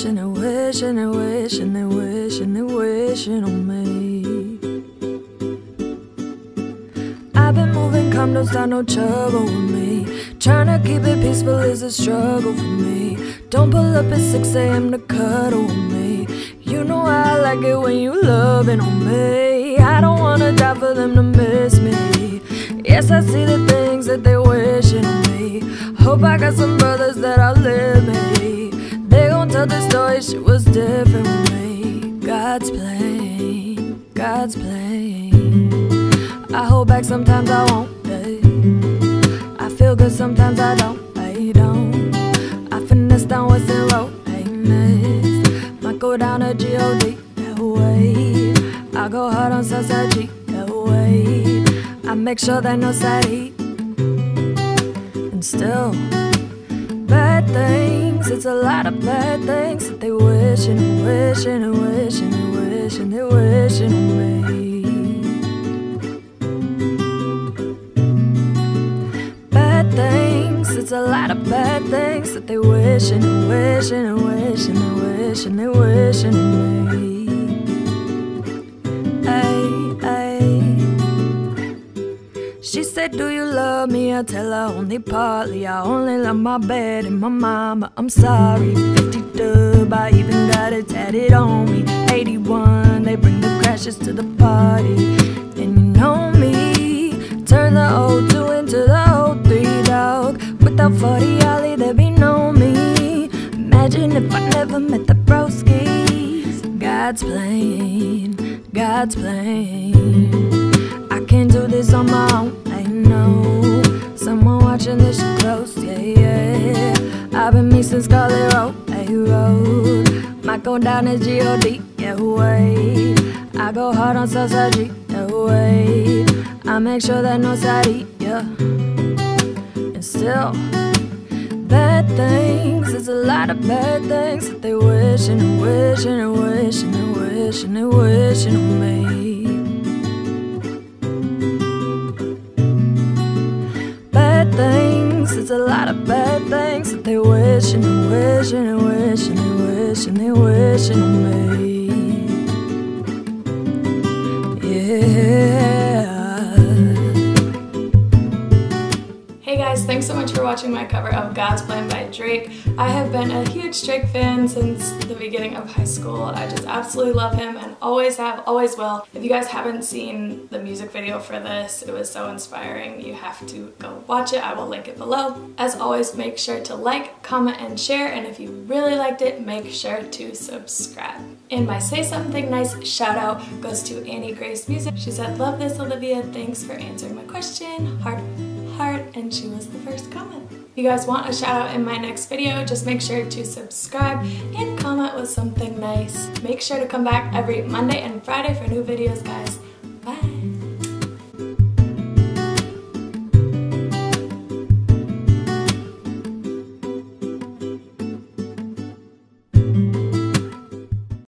wishing and wishing and wishing and wishing and wishing on me. I've been moving calm, don't start no trouble with me. Trying to keep it peaceful is a struggle for me. Don't pull up at 6 a.m. to cuddle with me. You know I like it when you loving on me. I don't wanna die for them to miss me. Yes, I see that The story, shit was different me. God's plan, God's plan. I hold back sometimes I won't. Hey. I feel good sometimes I don't. I don't. I finesse down Weston. Hey, miss. Might go down to G-O-D. That way. I go hard on Southside G. That way. I make sure that no side heat. And still. It's a lot of bad things that they wishing and wishing and wishing and wishing they wishing on me. Bad things. It's a lot of bad things that they wishing and wishing and wishing and wishing they wishing on me. She said, Do you love me? I tell her only partly. I only love my bed and my mama. I'm sorry. 50 dub, I even got it tatted on me. 81, they bring the crashes to the party. And you know me. Turn the old O2 into the O3 dog. Without 40 Oli, there be no me. Imagine if I never met the broskies. God's plan, God's plan. This on my own, I know. Someone watching this close, yeah, yeah. I've been missing Scarlet Road, hey, road. Go down to G-O-D, yeah, wait. I go hard on Southside G, yeah, wait. I make sure that no side yeah. And still, bad things, it's a lot of bad things that they wishing and wishing and wishing and wishing and wishing on me. Things, it's a lot of bad things that they wishing and wishing and wishing and wishing they wishing on me. Yeah. Guys, thanks so much for watching my cover of God's Plan by Drake. I have been a huge Drake fan since the beginning of high school. I just absolutely love him and always have, always will. If you guys haven't seen the music video for this, it was so inspiring. You have to go watch it. I will link it below. As always, make sure to like, comment, and share. And if you really liked it, make sure to subscribe. And my Say Something Nice shout out goes to Annie Grace Music. She said, love this Olivia. Thanks for answering my question. Heart heart and she was the first comment. If you guys want a shout out in my next video, just make sure to subscribe and comment with something nice. Make sure to come back every Monday and Friday for new videos, guys.